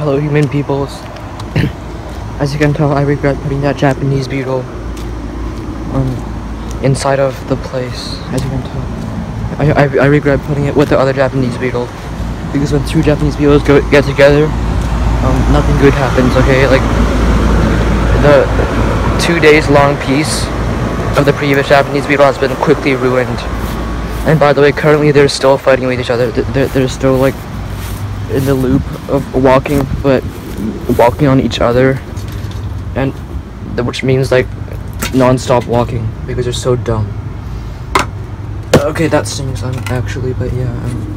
hello human peoples. As you can tell, I regret putting that Japanese beetle um, inside of the place. As you can tell, I, I, I regret putting it with the other Japanese beetle because when two Japanese beetles go get together, um, nothing good happens. Okay, like the two days long peace of the previous Japanese beetle has been quickly ruined. And by the way, currently they're still fighting with each other. They're, they're still like in the loop of walking, but walking on each other, and which means like non-stop walking because they're so dumb. Okay, that stings. I'm actually, but yeah. Um,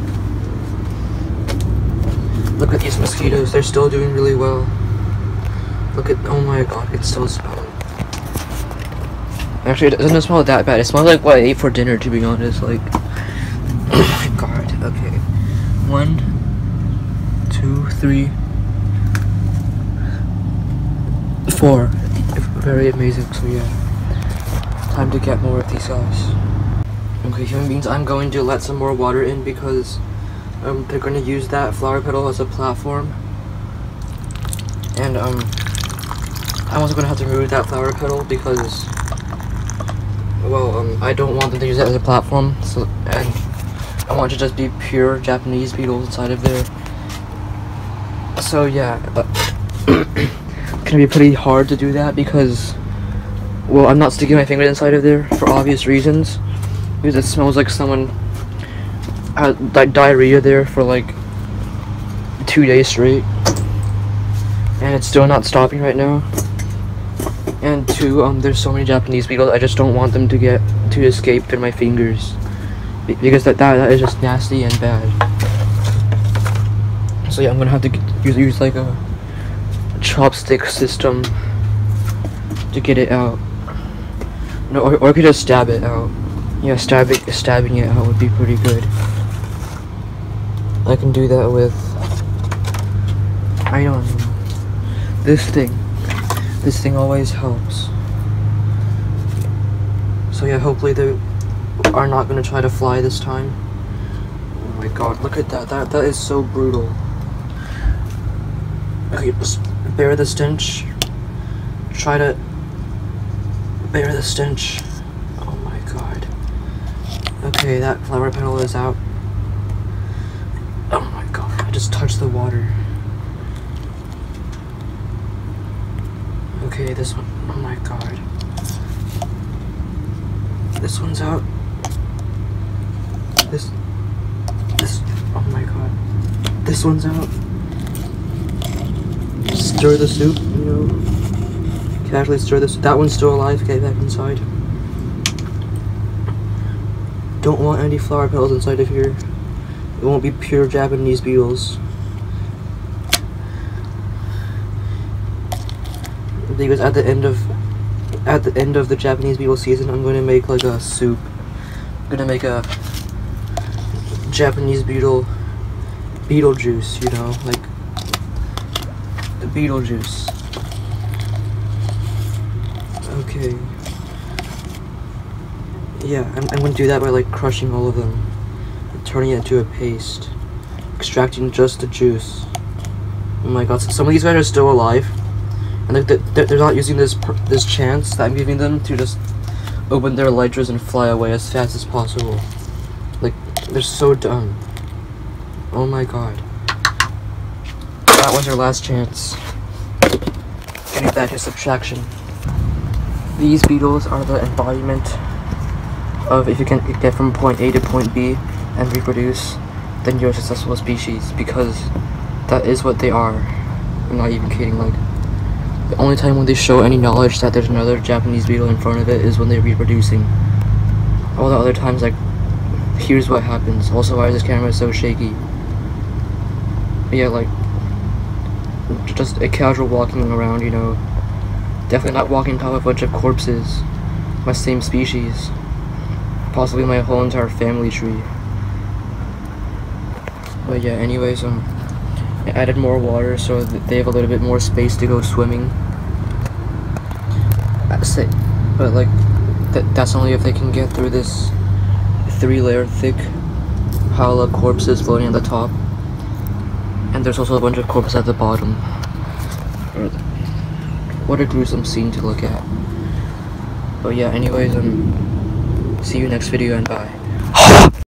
look at these mosquitoes. They're still doing really well. Look at. Oh my god, it still smells. Actually, it doesn't smell that bad. It smells like what I ate for dinner, to be honest. Like, oh my god. Okay, one, three, four. Very amazing. So yeah, time to get more of these guys. Okay, human beings. I'm going to let some more water in because um, they're going to use that flower petal as a platform, and um, I'm also going to have to remove that flower petal because well, um, I don't want them to use it as a platform, so, and I want to just be pure Japanese beetles inside of there. So yeah, but it's gonna be pretty hard to do that because, well, I'm not sticking my finger inside of there for obvious reasons, because it smells like someone had like diarrhea there for like two days straight, and it's still not stopping right now. And two, um, there's so many Japanese beetles, I just don't want them to get, to escape through my fingers. Because that, that, that is just nasty and bad. So yeah, I'm gonna have to use, use like a chopstick system to get it out. No, or, or I could just stab it out. Yeah, stab it, stabbing it out would be pretty good. I can do that with, I don't know, this thing. This thing always helps. So yeah, hopefully they are not gonna try to fly this time. Oh my god, look at that. That that is so brutal. Okay, just bear the stench. Try to bear the stench. Oh my god. Okay, that flower petal is out. Oh my god, I just touched the water. Okay, this one. Oh my god. This one's out. This. This. Oh my god. This one's out. Stir the soup, you know. Casually stir this. That one's still alive. Get back inside. Don't want any flower petals inside of here. It won't be pure Japanese beetles. because at the end of at the end of the Japanese beetle season, I'm going to make like a soup. I'm going to make a Japanese beetle beetle juice, you know, like the beetle juice. Okay. Yeah, I'm, I'm to do that by like crushing all of them, turning it into a paste, extracting just the juice. Oh my god, some of these guys are still alive and they're, they're, they're not using this this chance that I'm giving them to just open their elytras and fly away as fast as possible. Like, they're so dumb. Oh my god. That was our last chance. Getting back subtraction. These beetles are the embodiment of if you can get from point A to point B and reproduce, then you're a successful species because that is what they are. I'm not even kidding, like the only time when they show any knowledge that there's another Japanese beetle in front of it is when they're reproducing. All the other times, like, here's what happens. Also, why is this camera so shaky? But yeah, like, just a casual walking around, you know. Definitely not walking on top of a bunch of corpses. My same species. Possibly my whole entire family tree. But yeah, anyways, um, I added more water so that they have a little bit more space to go swimming. That's it. But like, that that's only if they can get through this three layer thick pile of corpses floating at the top. And there's also a bunch of corpses at the bottom. What a gruesome scene to look at. But yeah, anyways, um, see you next video and bye.